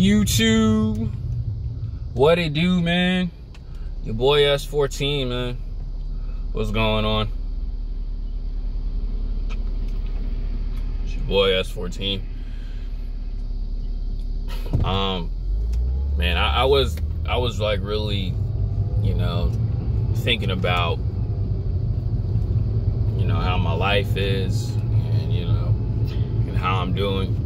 YouTube? What it do, man? Your boy S14, man. What's going on? It's your boy S14. Um, man, I, I was I was like really, you know, thinking about you know how my life is and you know and how I'm doing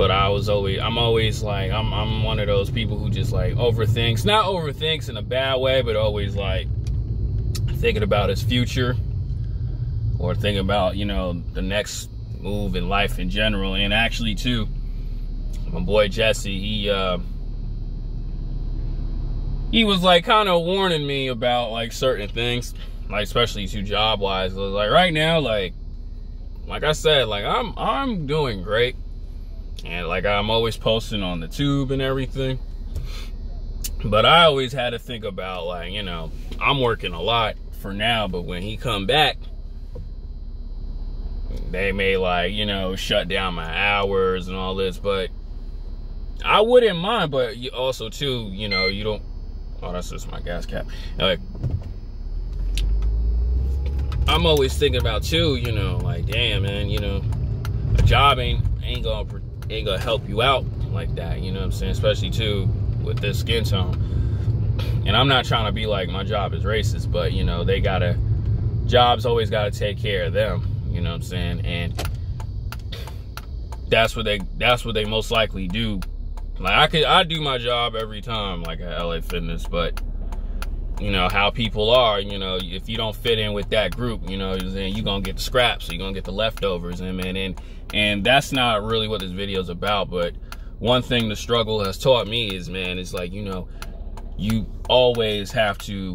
but I was always I'm always like I'm I'm one of those people who just like overthinks, not overthinks in a bad way, but always like thinking about his future or thinking about, you know, the next move in life in general. And actually too, my boy Jesse, he uh he was like kind of warning me about like certain things, like especially to job wise. Like right now, like like I said, like I'm I'm doing great and like I'm always posting on the tube and everything. But I always had to think about like, you know, I'm working a lot for now, but when he come back, they may like, you know, shut down my hours and all this, but I wouldn't mind, but you also too, you know, you don't oh that's just my gas cap. Like I'm always thinking about too, you know, like damn man, you know, a job ain't ain't gonna ain't gonna help you out like that. You know what I'm saying? Especially too with this skin tone. And I'm not trying to be like my job is racist, but you know they gotta jobs always gotta take care of them. You know what I'm saying? And that's what they that's what they most likely do. Like I could I do my job every time like at LA Fitness, but you know how people are you know if you don't fit in with that group you know then you're gonna get the scraps you're gonna get the leftovers and man and and that's not really what this video is about but one thing the struggle has taught me is man it's like you know you always have to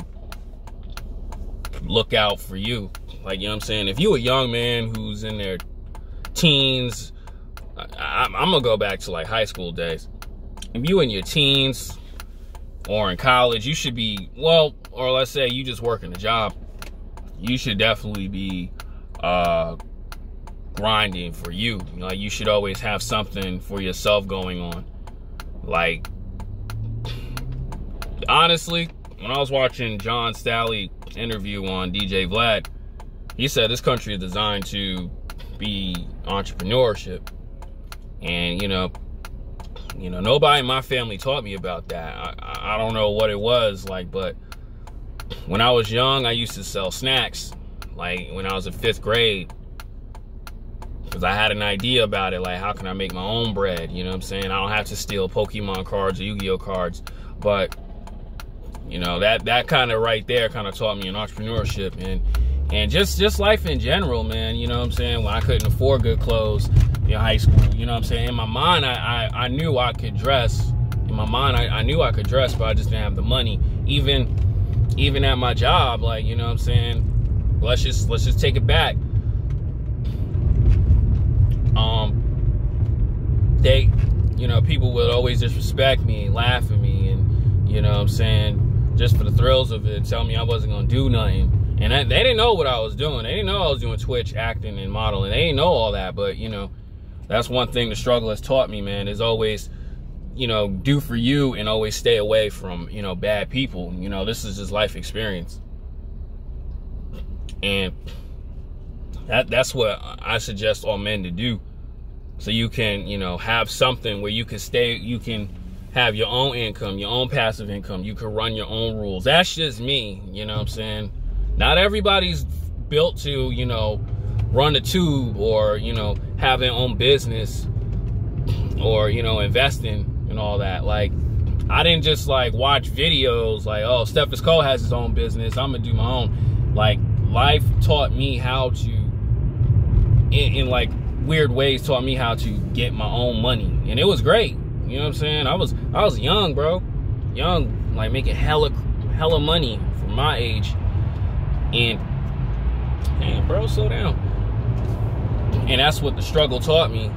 look out for you. Like you know what i'm saying? If you a young man who's in their teens I, i'm gonna go back to like high school days. If you in your teens or in college, you should be, well, or let's say you just working a job, you should definitely be uh, grinding for you. you know, like you should always have something for yourself going on. Like, honestly, when I was watching John Staley interview on DJ Vlad, he said this country is designed to be entrepreneurship. And, you know, you know, nobody in my family taught me about that. I, I don't know what it was like, but when I was young, I used to sell snacks. Like when I was in fifth grade, because I had an idea about it. Like, how can I make my own bread? You know what I'm saying? I don't have to steal Pokemon cards or Yu-Gi-Oh cards, but you know that that kind of right there kind of taught me an entrepreneurship and and just just life in general, man. You know what I'm saying? When I couldn't afford good clothes in high school, you know what I'm saying? In my mind, I I, I knew I could dress. In my mind, I, I knew I could dress, but I just didn't have the money. Even even at my job, like you know what I'm saying? Let's just let's just take it back. Um, they, you know, people would always disrespect me, laugh at me, and you know what I'm saying, just for the thrills of it, tell me I wasn't gonna do nothing and I, they didn't know what I was doing. They didn't know I was doing Twitch, acting, and modeling. They didn't know all that. But, you know, that's one thing the struggle has taught me, man, is always, you know, do for you and always stay away from, you know, bad people. You know, this is just life experience. And that that's what I suggest all men to do. So you can, you know, have something where you can stay, you can have your own income, your own passive income. You can run your own rules. That's just me, you know what I'm saying? Not everybody's built to, you know, run a tube or, you know, have their own business or, you know, investing and all that. Like, I didn't just like watch videos like, oh, Steffes Cole has his own business. I'm gonna do my own. Like, life taught me how to, in, in like weird ways, taught me how to get my own money, and it was great. You know what I'm saying? I was I was young, bro, young, like making hella hella money for my age and, bro, slow down. And that's what the struggle taught me.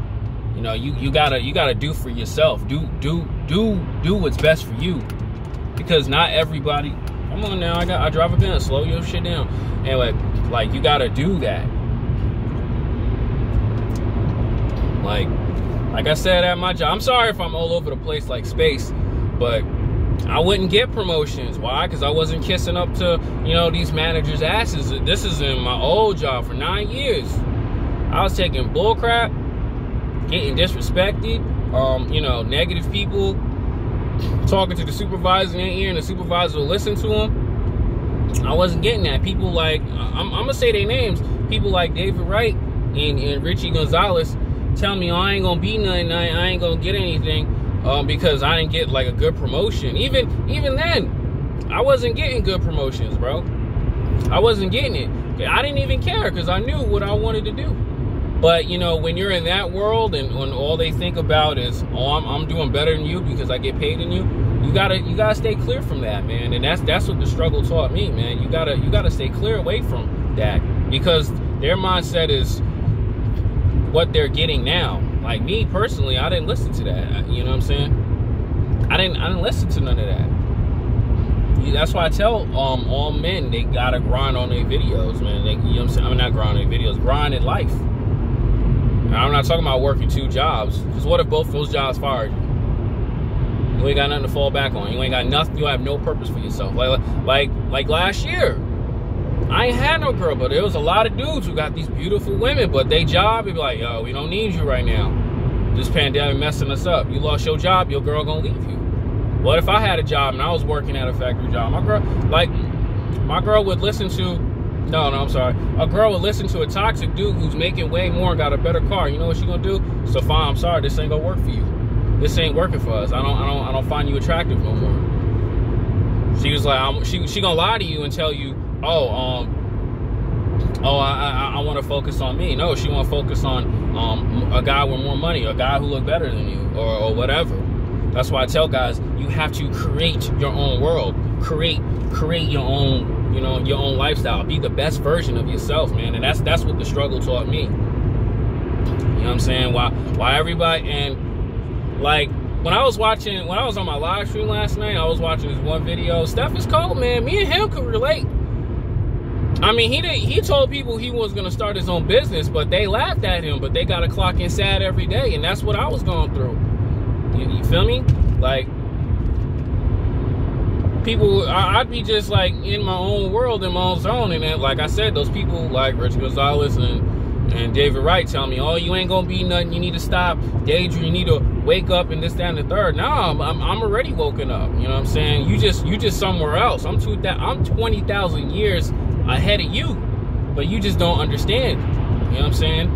You know, you, you gotta you gotta do for yourself. Do do do do what's best for you. Because not everybody come on now, I got I drive a Benz, slow your shit down. Anyway, like you gotta do that. Like Like I said at my job, I'm sorry if I'm all over the place like space, but I wouldn't get promotions. Why? Because I wasn't kissing up to, you know, these managers' asses. This is in my old job for nine years. I was taking bullcrap, getting disrespected, um, you know, negative people, talking to the supervisor in their ear and the supervisor will listen to them. I wasn't getting that. People like, I'm, I'm gonna say their names. People like David Wright and, and Richie Gonzalez tell me, oh, I ain't gonna be nothing, I, I ain't gonna get anything um, because I didn't get like a good promotion. Even even then, I wasn't getting good promotions, bro. I wasn't getting it. I didn't even care because I knew what I wanted to do. But you know, when you're in that world and when all they think about is, oh, I'm, I'm doing better than you because I get paid than you, you gotta you gotta stay clear from that, man. And that's that's what the struggle taught me, man. You gotta you gotta stay clear away from that because their mindset is what they're getting now. Like me personally, I didn't listen to that. You know what I'm saying? I didn't I didn't listen to none of that. That's why I tell um all men they gotta grind on their videos, man. They, you know what I'm saying? I'm not grinding their videos, grind in life. I'm not talking about working two jobs. Because what if both those jobs fired you? You ain't got nothing to fall back on. You ain't got nothing. You have no purpose for yourself. Like like like last year, I ain't had no girl, but there was a lot of dudes who got these beautiful women, but they job be like, yo, we don't need you right now. This pandemic messing us up. You lost your job, your girl gonna leave you. What if I had a job and I was working at a factory job? My girl, like, my girl would listen to, no, no, I'm sorry. A girl would listen to a toxic dude who's making way more and got a better car. You know what she gonna do? So fine, I'm sorry, this ain't gonna work for you. This ain't working for us. I don't, I don't, I don't find you attractive no more. She was like, I'm, she, she gonna lie to you and tell you, oh, um, oh, I, I, I want to focus on me. No, she want to focus on um, a guy with more money, a guy who look better than you, or, or whatever. That's why I tell guys you have to create your own world, create create your own, you know, your own lifestyle. Be the best version of yourself, man. And that's that's what the struggle taught me. You know what I'm saying? Why why everybody and like when I was watching when I was on my live stream last night, I was watching this one video. Steph is cold, man. Me and him could relate. I mean, he did. He told people he was going to start his own business, but they laughed at him. But they got to clock in sad every day, and that's what I was going through. You, you feel me? Like people, I, would be just like in my own world, in my own zone, and then, like I said, those people like Rich Gonzalez and and David Wright tell me, "Oh, you ain't gonna be nothing. You need to stop daydream. You need to wake up and this, that, and the third. Now I'm, I'm, I'm already woken up. You know what I'm saying? You just you just somewhere else. I'm two I'm twenty thousand years ahead of you, but you just don't understand. You know what I'm saying?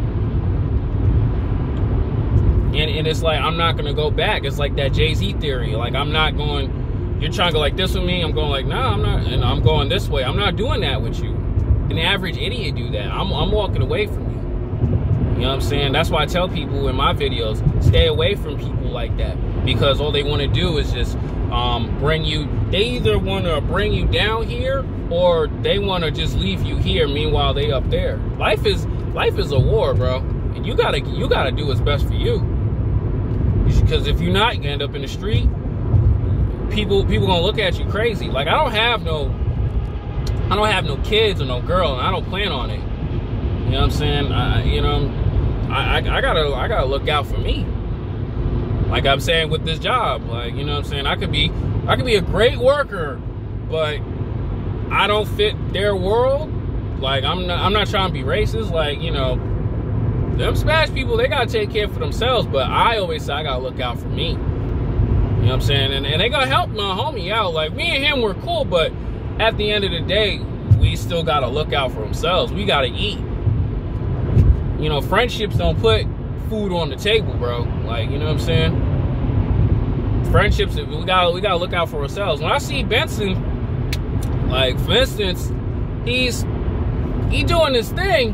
And, and it's like, I'm not going to go back. It's like that Jay Z theory. Like, I'm not going, you're trying to go like this with me. I'm going like, nah, I'm not. And I'm going this way. I'm not doing that with you. An average idiot do that. I'm, I'm walking away from you. You know what I'm saying? That's why I tell people in my videos, stay away from people like that. Because all they want to do is just um, bring you, they either want to bring you down here or they want to just leave you here meanwhile they up there. Life is life is a war bro. And you gotta you gotta do what's best for you. Because if you're not you end up in the street people people gonna look at you crazy. Like i don't have no i don't have no kids or no girl and i don't plan on it. You know what i'm saying? I, you know I, I, I gotta i gotta look out for me like i'm saying with this job like you know what i'm saying i could be i could be a great worker but I don't fit their world, like I'm not I'm not trying to be racist. Like, you know, them Spanish people, they gotta take care for themselves, but I always say I gotta look out for me. You know what I'm saying? And, and they gotta help my homie out. Like me and him were cool, but at the end of the day, we still gotta look out for themselves. We gotta eat. You know, friendships don't put food on the table, bro. Like, you know what I'm saying? Friendships, we gotta we gotta look out for ourselves. When I see Benson like for instance, he's he doing this thing,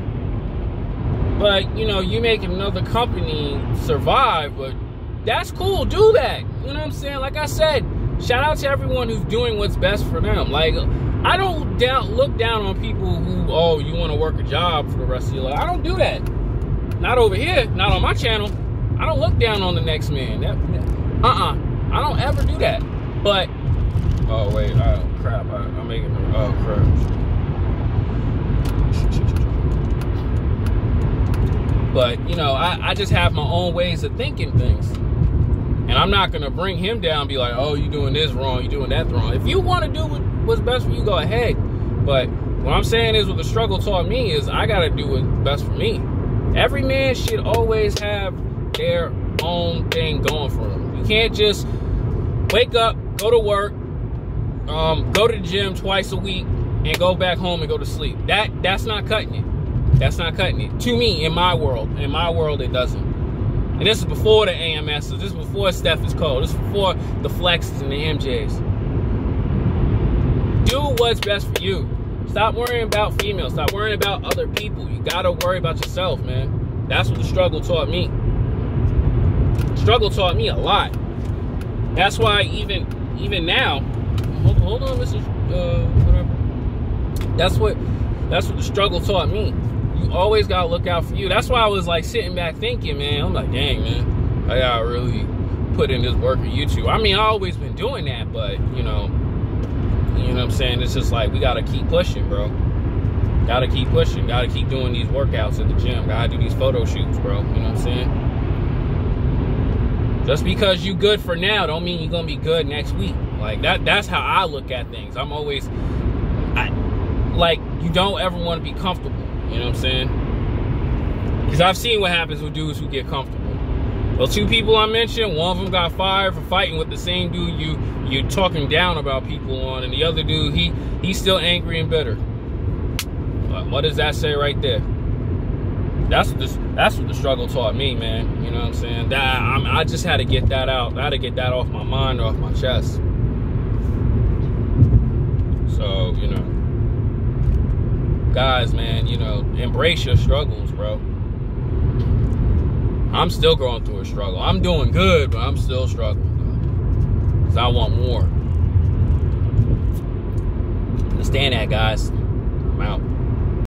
but you know, you making another company survive, but that's cool, do that. You know what I'm saying? Like I said, shout out to everyone who's doing what's best for them. Like I don't down look down on people who, oh, you want to work a job for the rest of your life. I don't do that. Not over here, not on my channel. I don't look down on the next man. That, uh-uh. I don't ever do that. But Oh wait, oh crap! I, am making. Oh crap! But, you know, I, I just have my own ways of thinking things. And I'm not going to bring him down and be like, oh, you doing this wrong, you doing that wrong. If you want to do what's best for you, go ahead. But what I'm saying is what the struggle taught me is I got to do what's best for me. Every man should always have their own thing going for them. You can't just wake up, go to work, um, go to the gym twice a week, and go back home and go to sleep. That that's not cutting it. That's not cutting it. To me, in my world, in my world, it doesn't. And this is before the AMS. This is before Steph is cold. This is before the flexes and the MJs. Do what's best for you. Stop worrying about females. Stop worrying about other people. You gotta worry about yourself, man. That's what the struggle taught me. Struggle taught me a lot. That's why even even now, hold, hold on, Mr. Uh, whatever. That's what that's what the struggle taught me. You always gotta look out for you. That's why I was like sitting back thinking, man. I'm like, dang, man, I gotta really put in this work on YouTube. I mean, I always been doing that, but you know, you know what I'm saying? It's just like we gotta keep pushing, bro. Gotta keep pushing. Gotta keep doing these workouts at the gym. Gotta do these photo shoots, bro. You know what I'm saying? Just because you good for now don't mean you're gonna be good next week. Like that that's how I look at things. I'm always I like you don't ever want to be comfortable. You know what I'm saying? Because I've seen what happens with dudes who get comfortable. Well, two people I mentioned, one of them got fired for fighting with the same dude you you're talking down about people on, and the other dude he he's still angry and bitter. What does that say right there? That's what this, that's what the struggle taught me, man. You know what I'm saying? That I'm, I just had to get that out. I had to get that off my mind, off my chest. So you know, guys, man, you know, embrace your struggles, bro. I'm still going through a struggle. I'm doing good, but I'm still struggling. Cause I want more. Understand that, guys.